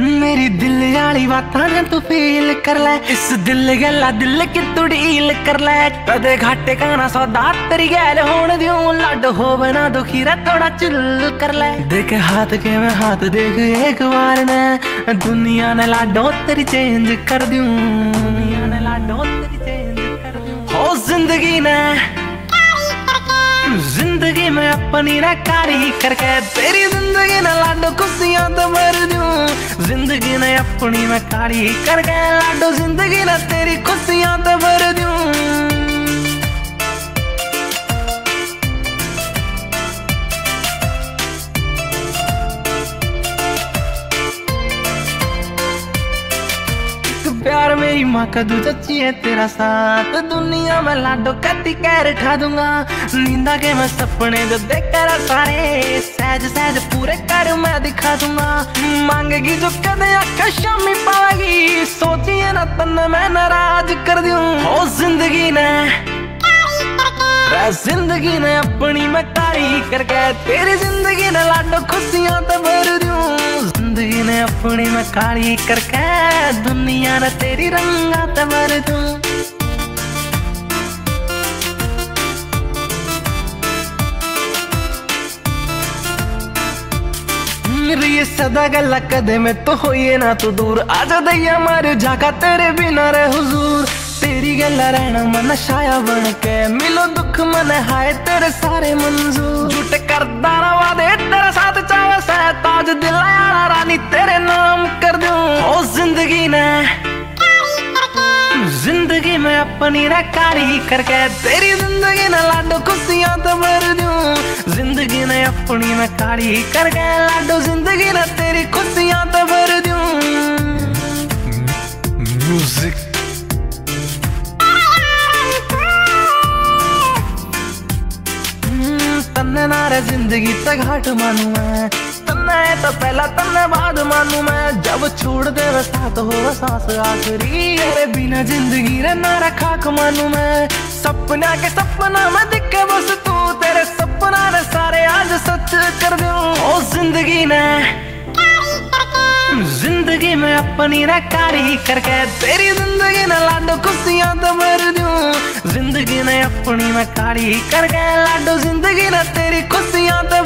मेरी दिल वाली बातां ने तू फील कर ले इस दिल गला दिल की तू डील कर ले कदे घाटे का ना सौदा तेरी गैल होन दियो लड हो बना दुखी रे थोड़ा चिल कर ले देख हाथ के मैं हाथ देख एक बार ने दुनिया ने लाडो तेरी चेंज कर दूँ दुनिया ने लाडो तेरी चेंज कर दूँ हो ज़िंदगी ने ज़िंदगी में अपनी ना कारी करके तेरी ज़िंदगी ना लाडो खुशियाँ तो भर दूँ ज़िंदगी ने अपनी मैं कर गए। लाडो ज़िंदगी ने तेरी खुशियाँ मेरी माँ का दूध अच्छी है तेरा साथ दुनिया में लाडो कति कैर खा दूँगा नींदा के मैं सपने जो देख कर सारे। सहज सहज पूरे कर मैं दिखा दूँगा मांगेगी जो कदे शामी पाएगी। सोचिए ना तन मैं नाराज़ कर दूँ। हो ज़िंदगी ने ज़िंदगी ने अपनी मैं कारी करके। तेरी ज़िंदगी ने लाडो खुशियाँ तो भर दूँ। ज़िंदगी ने अपनी मैं कारी करके दुनिया ने तेरी रंगा तो भर दूँ मेरी ये सदा गला कदे में तो होइए ना तू दूर। आजा दैया मार, जागा तेरे बिना रह हुजूर। तेरी गला रहना मन छाया बन के, मिलो दुख मन हाय तेरे सारे मंजूर। झूठ करदा ना वादे तेरे साथ चाहे सह दिलाया ना कारी करके तेरी ज़िंदगी ने लाडो खुशियाँ तो भर दूँ। ज़िंदगी ने अपनी मैं कारी करके लाडो ज़िंदगी ने तेरी खुशियाँ तो भर दूँ। म्यूज़िक तन्ने नारे ज़िंदगी तक घाट मानू मैं। तन्ने पहला बाद मानू मैं जब छोड़ दे साथ हो सांस आखिरी अरे बिना ज़िंदगी रे नारा खाक मानू मैं सपना के सपना में दिखे बस तू तेरे सपना ने सारे आज सच कर दूँ ओ ज़िंदगी ने ज़िंदगी में अपनी ना कारी करके तेरी ज़िंदगी ने लाडो खुशियाँ तो भर दूँ ज़िंदगी ने अपनी मैं कारी करके लाडो ज़िंदगी ने तेरी खुशियाँ तो